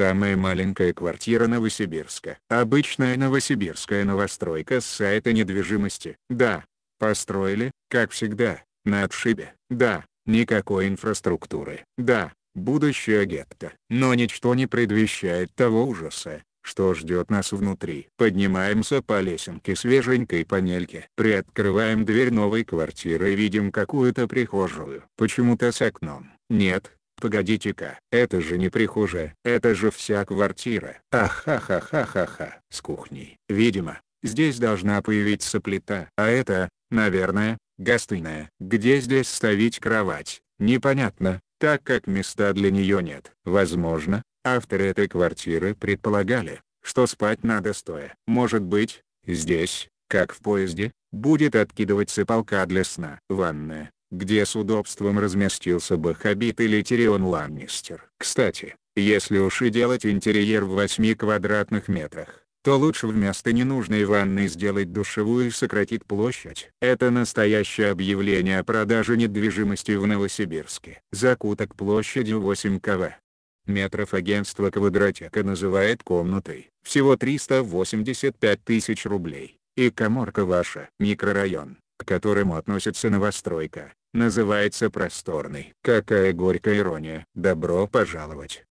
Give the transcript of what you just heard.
самая маленькая квартира Новосибирска. Обычная новосибирская новостройка с сайта недвижимости. Да. Построили, как всегда, на отшибе. Да. Никакой инфраструктуры. Да. Будущее гетто. Но ничто не предвещает того ужаса, что ждет нас внутри. Поднимаемся по лесенке свеженькой панельки. Приоткрываем дверь новой квартиры и видим какую-то прихожую. Почему-то с окном. Нет, Погодите-ка, это же не прихожая, это же вся квартира. Ахахахахаха. С кухней. Видимо, здесь должна появиться плита. А это, наверное, гостиная. Где здесь ставить кровать? Непонятно, так как места для нее нет. Возможно, авторы этой квартиры предполагали, что спать надо стоя. Может быть, здесь, как в поезде, будет откидываться полка для сна. Ванная, где с удобством разместился бы Хабит или Тирион Ланнистер. Кстати, если уж и делать интерьер в 8 квадратных метрах, то лучше вместо ненужной ванной сделать душевую и сократить площадь. Это настоящее объявление о продаже недвижимости в Новосибирске. Закуток площадью 8 кв. Метров агентство «Квадратека» называет комнатой. Всего 385 тысяч рублей. И коморка ваша. Микрорайон, к которому относится новостройка, называется просторный. Какая горькая ирония. Добро пожаловать.